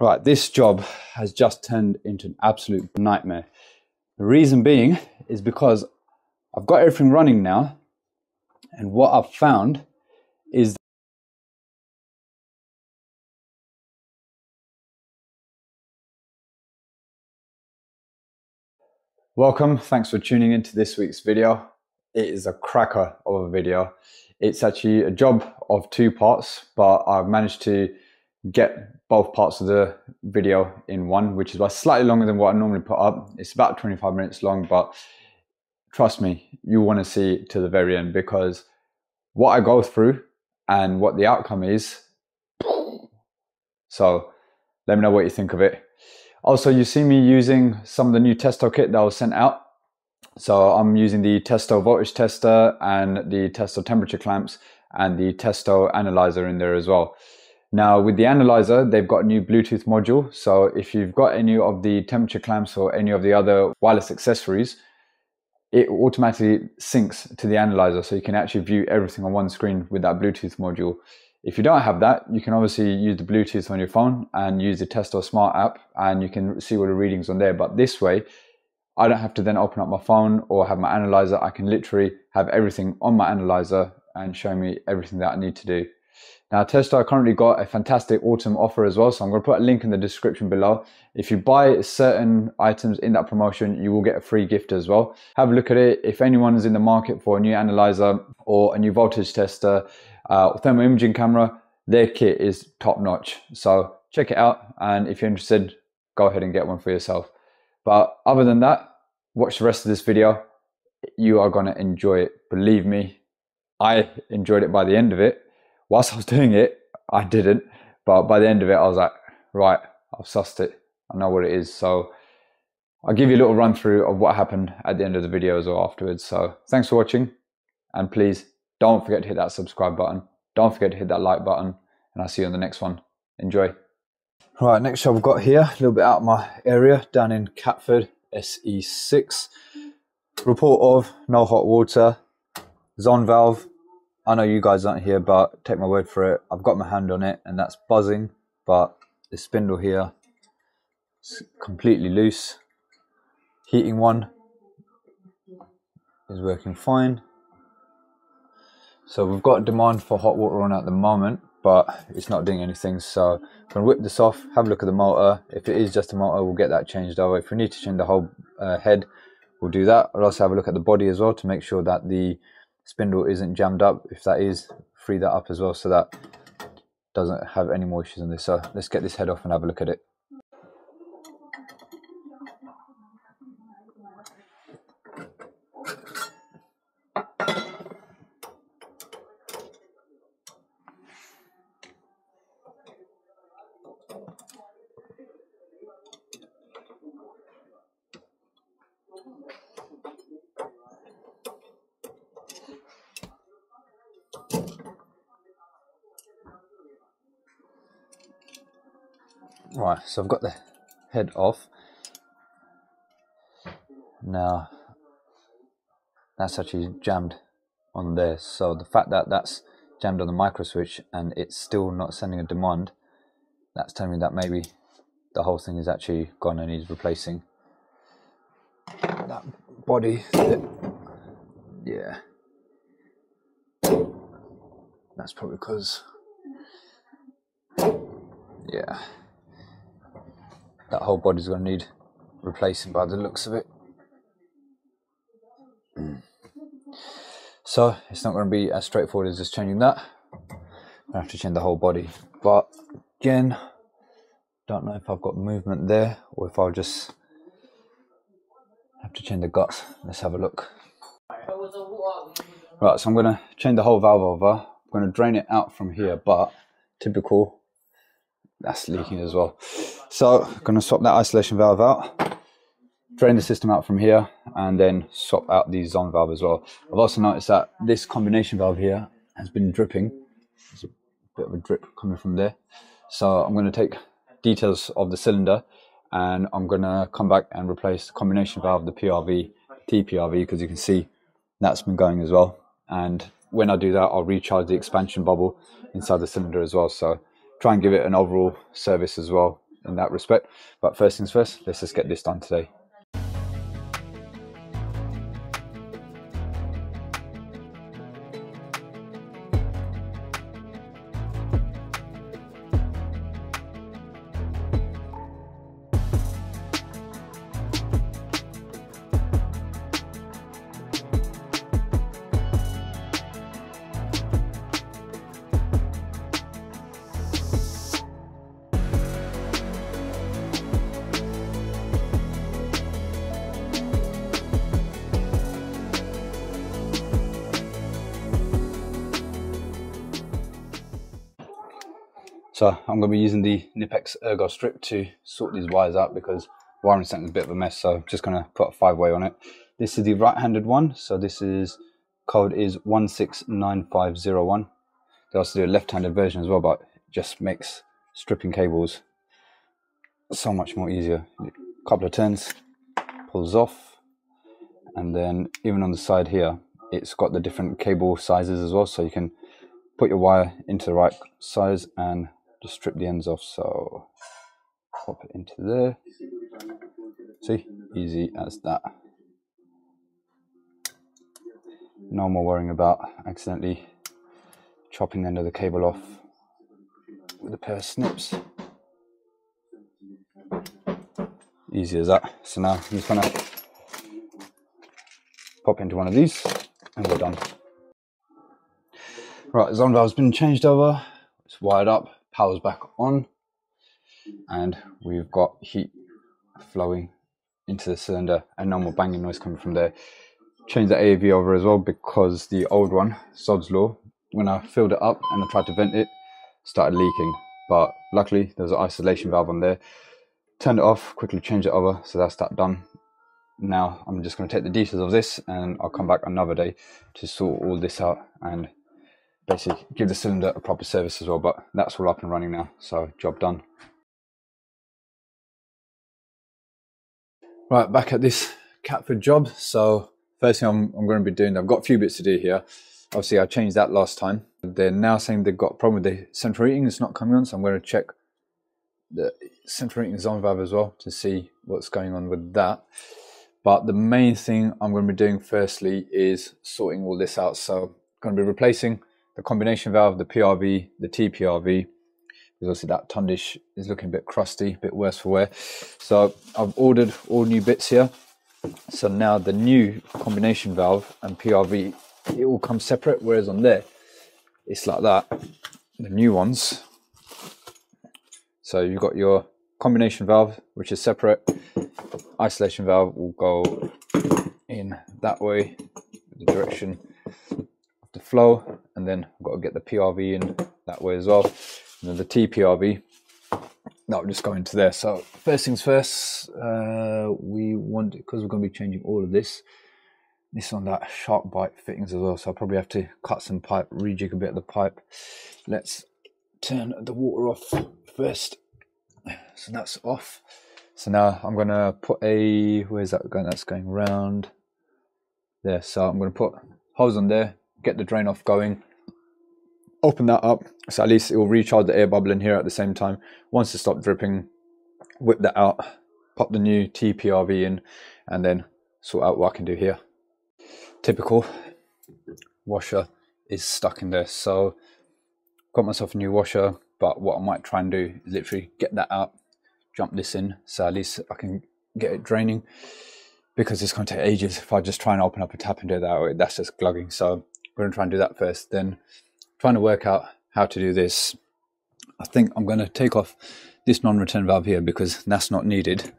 Right, this job has just turned into an absolute nightmare. The reason being is because I've got everything running now, and what I've found is Welcome, thanks for tuning into this week's video. It is a cracker of a video. It's actually a job of two parts, but I've managed to get both parts of the video in one, which is why slightly longer than what I normally put up. It's about 25 minutes long, but trust me, you want to see to the very end because what I go through and what the outcome is. So let me know what you think of it. Also, you see me using some of the new Testo kit that was sent out. So I'm using the Testo voltage tester and the Testo temperature clamps and the Testo analyzer in there as well. Now with the analyzer, they've got a new Bluetooth module. So if you've got any of the temperature clamps or any of the other wireless accessories, it automatically syncs to the analyzer. So you can actually view everything on one screen with that Bluetooth module. If you don't have that, you can obviously use the Bluetooth on your phone and use the Testo Smart app and you can see all the readings on there. But this way, I don't have to then open up my phone or have my analyzer. I can literally have everything on my analyzer and show me everything that I need to do. Now, Testo currently got a fantastic autumn offer as well, so I'm going to put a link in the description below. If you buy certain items in that promotion, you will get a free gift as well. Have a look at it. If anyone is in the market for a new analyzer or a new voltage tester, uh, thermal imaging camera, their kit is top notch. So check it out, and if you're interested, go ahead and get one for yourself. But other than that, watch the rest of this video. You are going to enjoy it. Believe me, I enjoyed it by the end of it whilst I was doing it, I didn't. But by the end of it, I was like, right, I've sussed it. I know what it is. So I'll give you a little run through of what happened at the end of the video as well afterwards. So thanks for watching. And please don't forget to hit that subscribe button. Don't forget to hit that like button. And I'll see you on the next one. Enjoy. Right, next job I've got here, a little bit out of my area, down in Catford, SE6. Report of no hot water, zone valve, I know you guys aren't here, but take my word for it. I've got my hand on it and that's buzzing, but the spindle here is completely loose. Heating one is working fine. So we've got demand for hot water on at the moment, but it's not doing anything. So I'm gonna whip this off, have a look at the motor. If it is just a motor, we'll get that changed over. If we need to change the whole uh, head, we'll do that. I'll also have a look at the body as well to make sure that the spindle isn't jammed up. If that is, free that up as well so that doesn't have any more issues on this. So let's get this head off and have a look at it. Right, so I've got the head off. Now, that's actually jammed on there. So the fact that that's jammed on the micro switch and it's still not sending a demand, that's telling me that maybe the whole thing is actually gone and needs replacing. That body, yeah. That's probably because, yeah that whole body's going to need replacing by the looks of it. Mm. So it's not going to be as straightforward as just changing that. I have to change the whole body. But again, don't know if I've got movement there or if I'll just have to change the guts. Let's have a look. Right, so I'm going to change the whole valve over. I'm going to drain it out from here, but typical that's leaking as well. So I'm going to swap that isolation valve out, drain the system out from here, and then swap out the zone valve as well. I've also noticed that this combination valve here has been dripping. There's a bit of a drip coming from there. So I'm going to take details of the cylinder and I'm going to come back and replace the combination valve, the PRV, TPRV, because you can see that's been going as well. And when I do that, I'll recharge the expansion bubble inside the cylinder as well. So try and give it an overall service as well in that respect. But first things first, let's just get this done today. So I'm going to be using the Nipex Ergo strip to sort these wires out because wiring is a bit of a mess. So I'm just going to put a five way on it. This is the right handed one. So this is code is 169501. They also do a left handed version as well, but it just makes stripping cables so much more easier. A couple of turns, pulls off, and then even on the side here, it's got the different cable sizes as well. So you can put your wire into the right size and just strip the ends off so pop it into there. See? Easy as that. No more worrying about accidentally chopping the end of the cable off with a pair of snips. Easy as that. So now I'm just gonna pop into one of these and we're done. Right the zone valve's been changed over. It's wired up power's back on and we've got heat flowing into the cylinder and no more banging noise coming from there. Change the AAV over as well because the old one, Sod's Law, when I filled it up and I tried to vent it, started leaking. But luckily there's an isolation valve on there. Turned it off, quickly changed it over, so that's that done. Now I'm just going to take the details of this and I'll come back another day to sort all this out and basically give the cylinder a proper service as well. But that's all up and running now, so job done. Right, back at this Catford job. So first thing I'm, I'm going to be doing, I've got a few bits to do here. Obviously, I changed that last time. They're now saying they've got a problem with the central heating. It's not coming on, so I'm going to check the central heating zone valve as well to see what's going on with that. But the main thing I'm going to be doing firstly is sorting all this out. So I'm going to be replacing the combination valve, the PRV, the TPRV, because obviously that tundish is looking a bit crusty, a bit worse for wear. So I've ordered all new bits here. So now the new combination valve and PRV, it all comes separate, whereas on there, it's like that. The new ones. So you've got your combination valve, which is separate. Isolation valve will go in that way, the direction of the flow and then I've got to get the PRV in that way as well. And then the TPRV that will just go into there. So first things first uh, we want because we're going to be changing all of this this on that SharkBite fittings as well. So I'll probably have to cut some pipe rejig a bit of the pipe. Let's turn the water off first. So that's off. So now I'm going to put a where's that going? That's going round there. So I'm going to put hose on there get the drain off going, open that up, so at least it will recharge the air bubble in here at the same time. Once it stopped dripping, whip that out, pop the new TPRV in, and then sort out what I can do here. Typical washer is stuck in there, so got myself a new washer, but what I might try and do is literally get that out, jump this in, so at least I can get it draining because it's going to take ages if I just try and open up a tap and do that. That's just glugging. So we're going to try and do that first. Then trying to work out how to do this. I think I'm going to take off this non-return valve here because that's not needed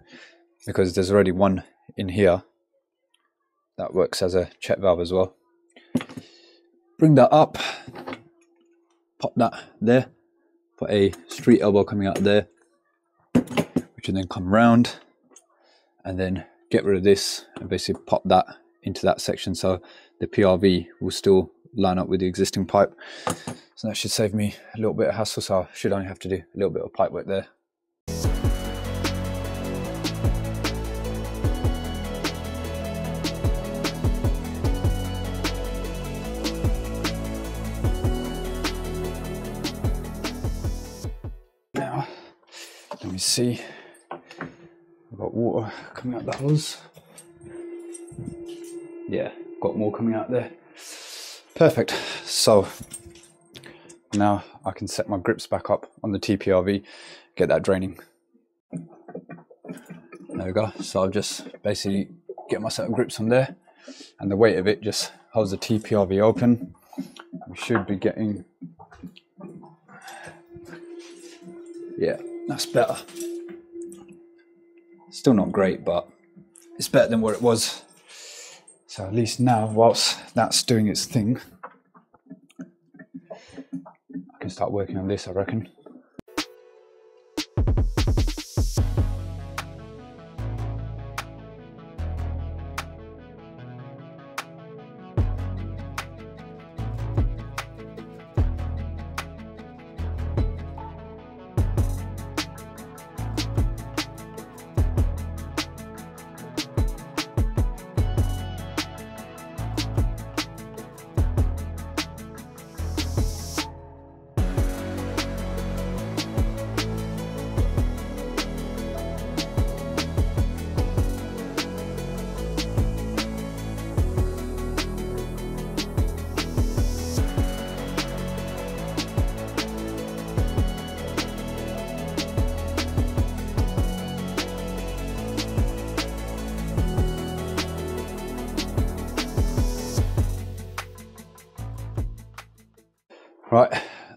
because there's already one in here that works as a check valve as well. Bring that up, pop that there, put a street elbow coming out there, which will then come round and then get rid of this and basically pop that into that section so the PRV will still line up with the existing pipe. So that should save me a little bit of hassle, so I should only have to do a little bit of pipe work there. Now, let me see. I've got water coming out the hose. Yeah, got more coming out there. Perfect. So now I can set my grips back up on the TPRV, get that draining. There we go. So I'll just basically get my set of grips on there and the weight of it just holds the TPRV open. We should be getting, yeah, that's better. Still not great, but it's better than what it was. So at least now, whilst that's doing its thing, I can start working on this, I reckon.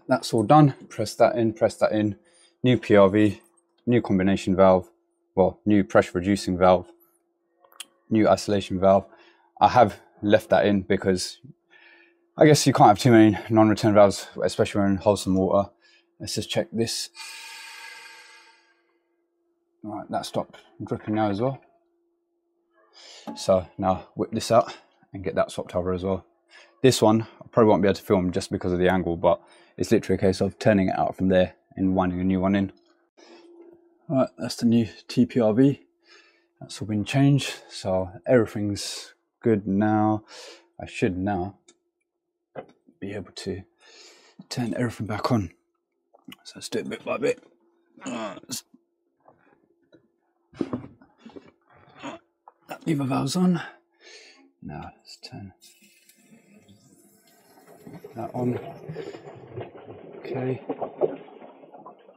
That's all done. Press that in, press that in. New PRV, new combination valve, well, new pressure reducing valve, new isolation valve. I have left that in because I guess you can't have too many non-return valves, especially when in wholesome water. Let's just check this. All right, that stopped dripping now as well. So now whip this out and get that swapped over as well. This one, I probably won't be able to film just because of the angle, but it's literally a case of turning it out from there and winding a new one in. All right, that's the new TPRV. That's all been changed, so everything's good now. I should now be able to turn everything back on. So let's do it bit by bit. That lever valves on. Now let's turn that on. Okay,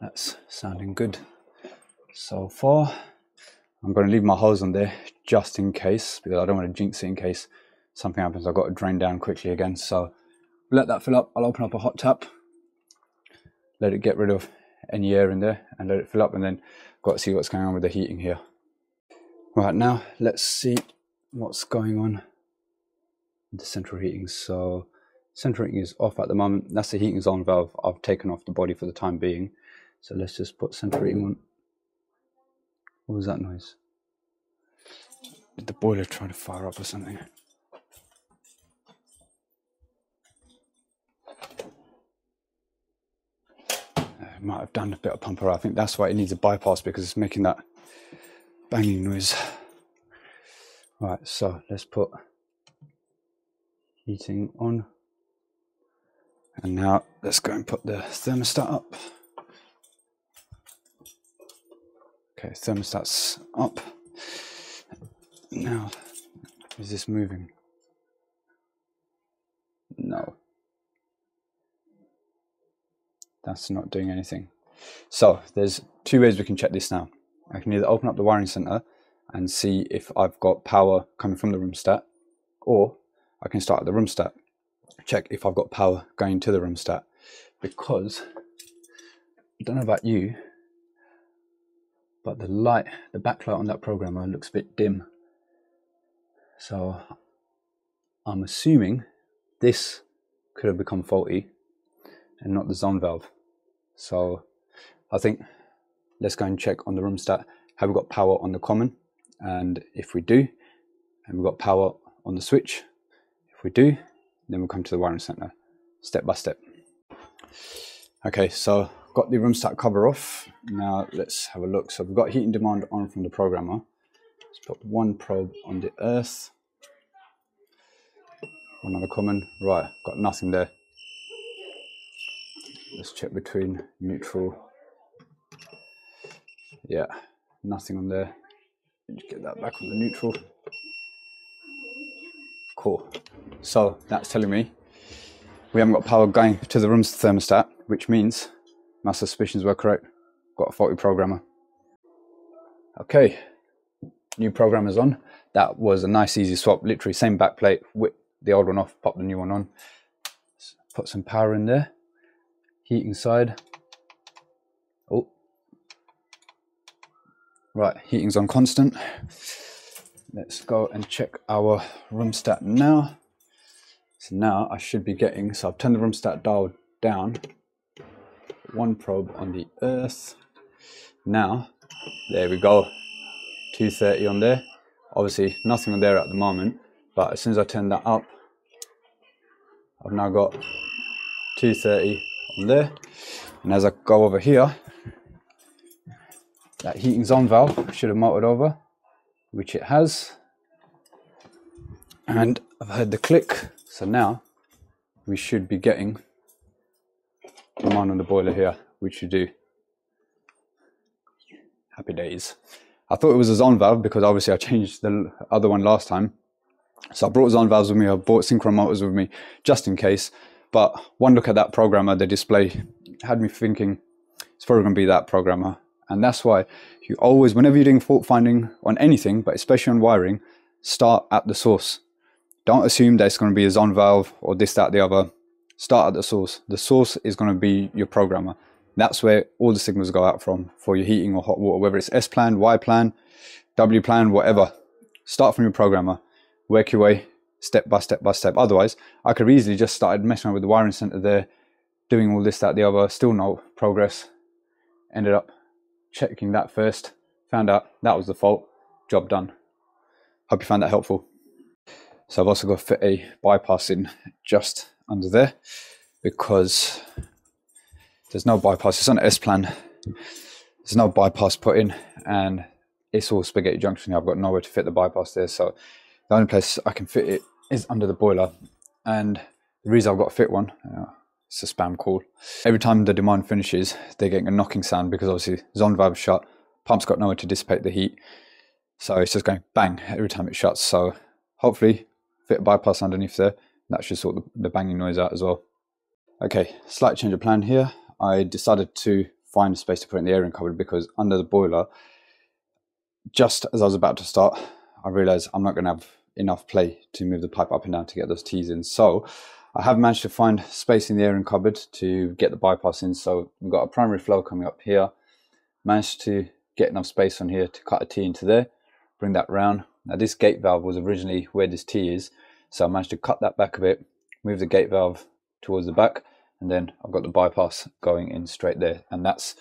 that's sounding good so far. I'm going to leave my hose on there just in case because I don't want to jinx it in case something happens. I've got to drain down quickly again. So let that fill up. I'll open up a hot tap, let it get rid of any air in there and let it fill up and then got to see what's going on with the heating here. Right now, let's see what's going on with the central heating. So Central heating is off at the moment. That's the heating zone valve I've taken off the body for the time being. So let's just put central heating on. What was that noise? Did the boiler try to fire up or something? Uh, might have done a bit of pumper. I think that's why it needs a bypass because it's making that banging noise. Right, so let's put heating on. And now let's go and put the thermostat up. Okay, thermostat's up. Now, is this moving? No. That's not doing anything. So there's two ways we can check this now. I can either open up the wiring center and see if I've got power coming from the room stat, or I can start at the room stat check if I've got power going to the room stat because I don't know about you, but the light, the backlight on that programmer looks a bit dim. So I'm assuming this could have become faulty and not the zone valve. So I think let's go and check on the room stat. Have we got power on the common? And if we do, and we've got power on the switch, if we do, then we'll come to the wiring center step by step. Okay, so got the room stat cover off. Now let's have a look. So we've got heating demand on from the programmer. Let's put one probe on the earth. One on the common. Right, got nothing there. Let's check between neutral Yeah, nothing on there. Just get that back on the neutral. Cool. So that's telling me we haven't got power going to the room's thermostat, which means my suspicions were correct. Got a faulty programmer. Okay, new programmer's on. That was a nice easy swap, literally same backplate, whip the old one off, pop the new one on. Put some power in there. Heating side. Oh. Right, heating's on constant. Let's go and check our room stat now. So now I should be getting, so I've turned the room stat dial down. One probe on the earth. Now, there we go. 230 on there. Obviously nothing on there at the moment, but as soon as I turn that up, I've now got 230 on there. And as I go over here, that heating's on valve should have motored over which it has. And I've heard the click, so now we should be getting demand on the boiler here, which you do. Happy days. I thought it was a zone valve because obviously I changed the other one last time. So I brought zone valves with me, I bought Synchron motors with me just in case. But one look at that programmer, the display had me thinking it's probably going to be that programmer. And that's why you always, whenever you're doing fault finding on anything, but especially on wiring, start at the source. Don't assume that it's going to be a zone valve or this, that, the other. Start at the source. The source is going to be your programmer. That's where all the signals go out from for your heating or hot water, whether it's S plan, Y plan, W plan, whatever. Start from your programmer. Work your way step by step by step. Otherwise, I could easily just started messing around with the wiring center there, doing all this, that, the other, still no progress. Ended up checking that first, found out that was the fault, job done. Hope you found that helpful. So I've also got to fit a bypass in just under there because there's no bypass. It's on an S plan. There's no bypass put in and it's all spaghetti junction. I've got nowhere to fit the bypass there. So the only place I can fit it is under the boiler. And the reason I've got to fit one, uh, it's a spam call. Every time the demand finishes, they're getting a knocking sound because obviously zone valve shut, pump's got nowhere to dissipate the heat. So it's just going bang every time it shuts. So hopefully fit a bypass underneath there. That should sort the, the banging noise out as well. Okay, slight change of plan here. I decided to find a space to put in the airing cupboard because under the boiler, just as I was about to start, I realized I'm not going to have enough play to move the pipe up and down to get those T's in. So I have managed to find space in the airing cupboard to get the bypass in. So we've got a primary flow coming up here. Managed to get enough space on here to cut a T into there, bring that round. Now this gate valve was originally where this T is. So I managed to cut that back a bit, move the gate valve towards the back, and then I've got the bypass going in straight there. And that's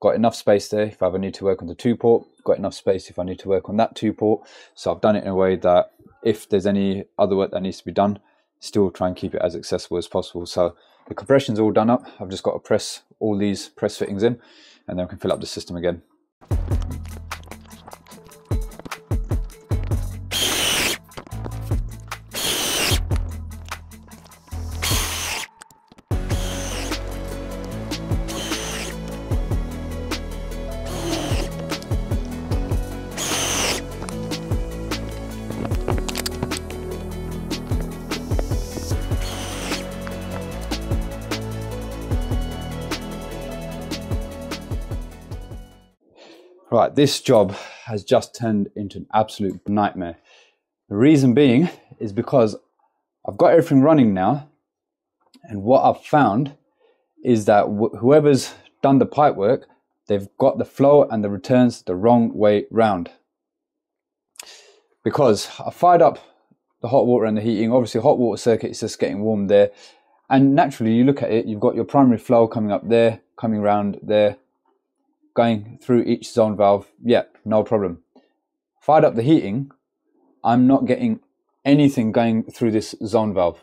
got enough space there if I ever need to work on the two port, got enough space if I need to work on that two port. So I've done it in a way that if there's any other work that needs to be done, still try and keep it as accessible as possible. So the compression's all done up. I've just got to press all these press fittings in and then I can fill up the system again. Right, this job has just turned into an absolute nightmare. The reason being is because I've got everything running now, and what I've found is that wh whoever's done the pipe work, they've got the flow and the returns the wrong way round. Because I fired up the hot water and the heating, obviously hot water circuit is just getting warm there, and naturally you look at it, you've got your primary flow coming up there, coming around there, going through each zone valve, yep, no problem. Fired up the heating, I'm not getting anything going through this zone valve.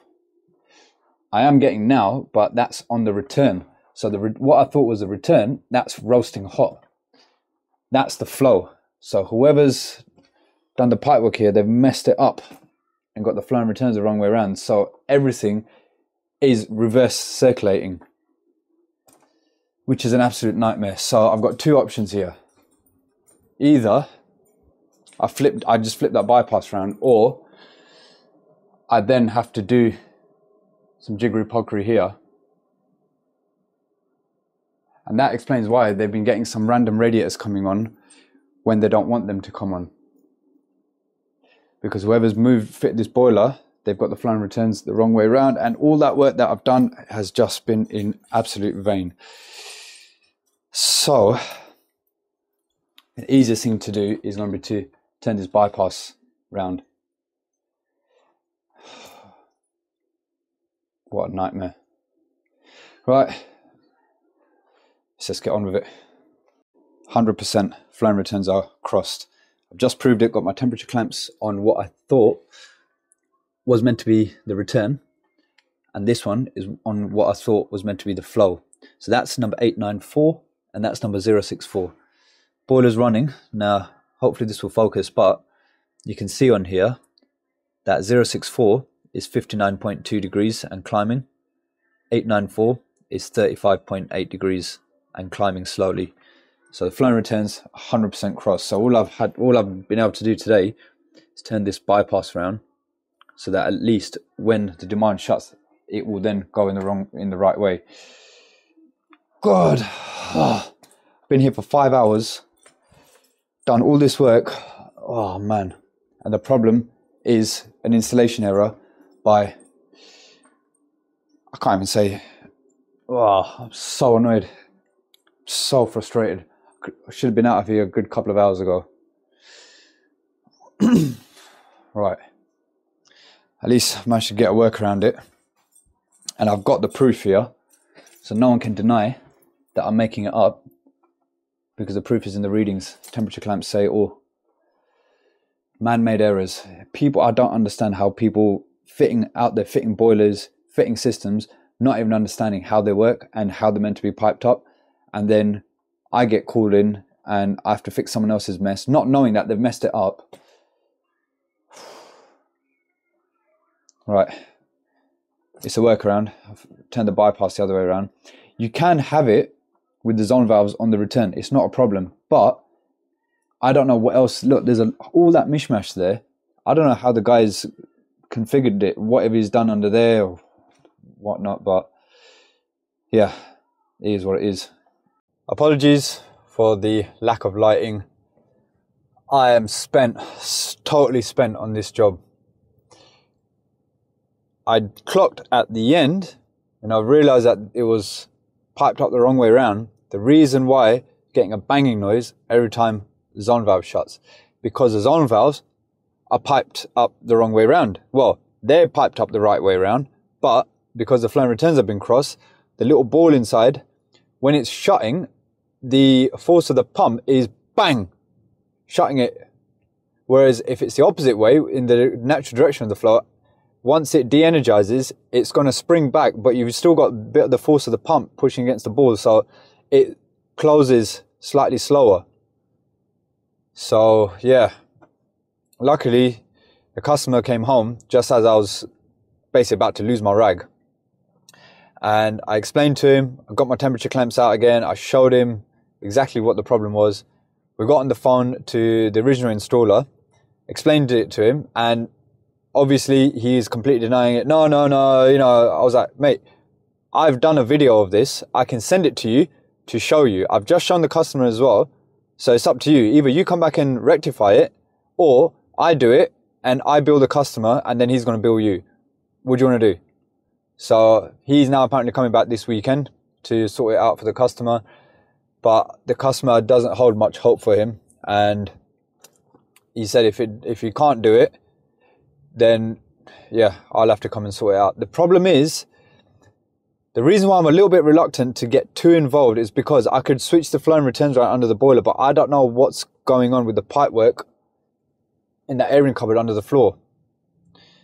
I am getting now, but that's on the return. So the what I thought was the return, that's roasting hot. That's the flow. So whoever's done the pipe work here, they've messed it up and got the flow and returns the wrong way around. So everything is reverse circulating which is an absolute nightmare. So I've got two options here. either I flipped, I just flipped that bypass round, or I then have to do some jiggery pokery here. And that explains why they've been getting some random radiators coming on when they don't want them to come on. Because whoever's moved, fit this boiler, they've got the and returns the wrong way around, and all that work that I've done has just been in absolute vain. So, the easiest thing to do is number two, turn this bypass round. What a nightmare. Right, let's just get on with it. 100% flow and returns are crossed. I've just proved it, got my temperature clamps on what I thought was meant to be the return. And this one is on what I thought was meant to be the flow. So that's number 894 and that's number 064. Boiler's running. Now, hopefully this will focus, but you can see on here that 064 is 59.2 degrees and climbing. 894 is 35.8 degrees and climbing slowly. So the flow and returns 100% cross. So all I've had, all I've been able to do today is turn this bypass around, so that at least when the demand shuts, it will then go in the wrong, in the right way. God, oh, been here for five hours, done all this work. Oh man, and the problem is an installation error by I can't even say. Oh, I'm so annoyed, so frustrated. I should have been out of here a good couple of hours ago. right. At least I managed to get a work around it. And I've got the proof here. So no one can deny that I'm making it up because the proof is in the readings. Temperature clamps say all. Man-made errors. People, I don't understand how people fitting out there, fitting boilers, fitting systems, not even understanding how they work and how they're meant to be piped up, and then I get called in and I have to fix someone else's mess, not knowing that they've messed it up. Right. It's a workaround. I've turned the bypass the other way around. You can have it with the zone valves on the return. It's not a problem. But I don't know what else. Look, there's a, all that mishmash there. I don't know how the guys configured it, whatever he's done under there or whatnot. But yeah, it is what it is. Apologies for the lack of lighting. I am spent, totally spent on this job. I clocked at the end and I realized that it was piped up the wrong way around. The reason why getting a banging noise every time the zone valve shuts because the zone valves are piped up the wrong way around. Well, they're piped up the right way around, but because the flow and returns have been crossed, the little ball inside, when it's shutting, the force of the pump is bang, shutting it. Whereas if it's the opposite way, in the natural direction of the flow, once it de-energizes, it's going to spring back, but you've still got a bit of the force of the pump pushing against the ball, so it closes slightly slower. So yeah, luckily the customer came home just as I was basically about to lose my rag. And I explained to him, I got my temperature clamps out again, I showed him exactly what the problem was. We got on the phone to the original installer, explained it to him, and obviously he's completely denying it. No, no, no, you know, I was like, mate, I've done a video of this. I can send it to you to show you. I've just shown the customer as well. So it's up to you. Either you come back and rectify it, or I do it and I bill the customer and then he's going to bill you. What do you want to do? So he's now apparently coming back this weekend to sort it out for the customer but the customer doesn't hold much hope for him. And he said, if it, if you can't do it, then yeah, I'll have to come and sort it out. The problem is, the reason why I'm a little bit reluctant to get too involved is because I could switch the flow and returns right under the boiler, but I don't know what's going on with the pipe work in that airing cupboard under the floor.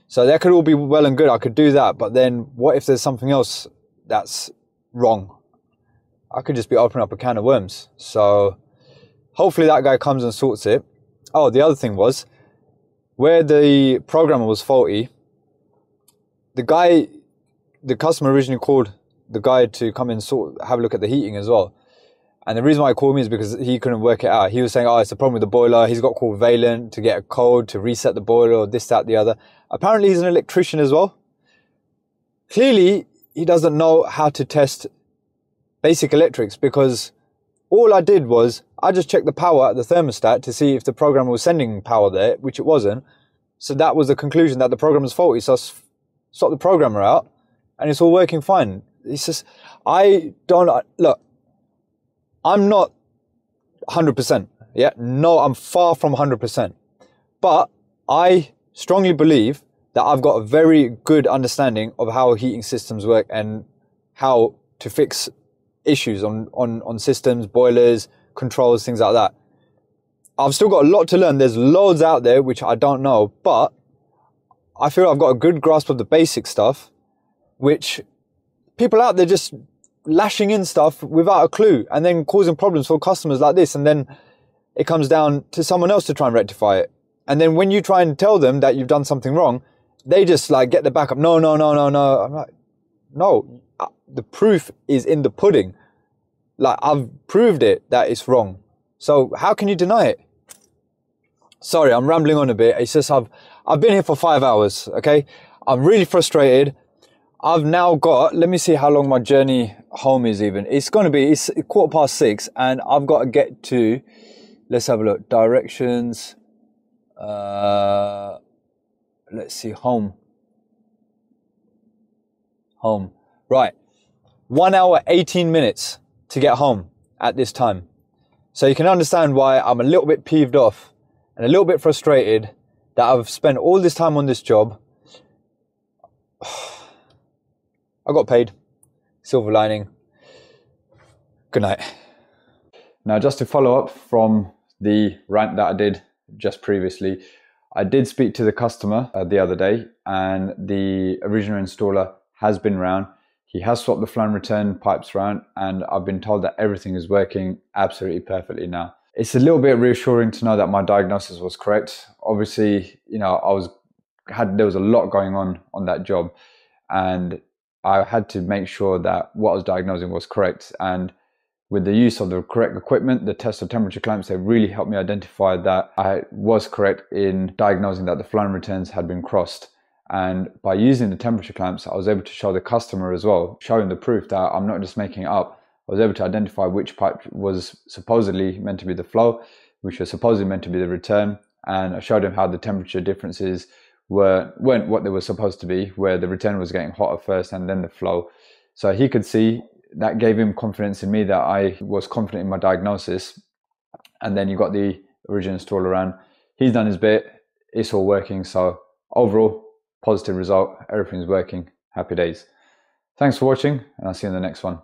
So that could all be well and good. I could do that, but then what if there's something else that's wrong I could just be opening up a can of worms. So hopefully that guy comes and sorts it. Oh, the other thing was where the programmer was faulty, the guy, the customer originally called the guy to come and sort, have a look at the heating as well. And the reason why he called me is because he couldn't work it out. He was saying, oh, it's a problem with the boiler. He's got called Vaillant to get a code to reset the boiler or this, that, the other. Apparently he's an electrician as well. Clearly he doesn't know how to test basic electrics because all I did was I just checked the power at the thermostat to see if the program was sending power there, which it wasn't. So that was the conclusion that the program was faulty. So I swapped the programmer out and it's all working fine. It's just, I don't, uh, look, I'm not 100%. Yeah. No, I'm far from 100%. But I strongly believe that I've got a very good understanding of how heating systems work and how to fix issues on, on, on systems, boilers, controls, things like that. I've still got a lot to learn. There's loads out there which I don't know, but I feel I've got a good grasp of the basic stuff, which people out there just lashing in stuff without a clue and then causing problems for customers like this. And then it comes down to someone else to try and rectify it. And then when you try and tell them that you've done something wrong, they just like get the backup. No, no, no, no, no. I'm like, no, uh, the proof is in the pudding. Like I've proved it that it's wrong. So how can you deny it? Sorry, I'm rambling on a bit. It's just I've I've been here for five hours. Okay, I'm really frustrated. I've now got. Let me see how long my journey home is. Even it's going to be. It's quarter past six, and I've got to get to. Let's have a look. Directions. Uh, let's see. Home. Home. Right. One hour, 18 minutes to get home at this time. So you can understand why I'm a little bit peeved off and a little bit frustrated that I've spent all this time on this job. I got paid. Silver lining. Good night. Now, just to follow up from the rant that I did just previously, I did speak to the customer uh, the other day, and the original installer has been round he has swapped the flow return pipes around, and I've been told that everything is working absolutely perfectly now. It's a little bit reassuring to know that my diagnosis was correct. Obviously, you know, I was had there was a lot going on on that job, and I had to make sure that what I was diagnosing was correct. And with the use of the correct equipment, the Testo temperature clamps, they really helped me identify that I was correct in diagnosing that the flow returns had been crossed. And by using the temperature clamps, I was able to show the customer as well, showing the proof that I'm not just making it up. I was able to identify which pipe was supposedly meant to be the flow, which was supposedly meant to be the return. And I showed him how the temperature differences were, weren't what they were supposed to be, where the return was getting hotter first and then the flow. So he could see that gave him confidence in me that I was confident in my diagnosis. And then you got the original installer around. He's done his bit. It's all working. So overall, positive result. Everything's working. Happy days. Thanks for watching, and I'll see you in the next one.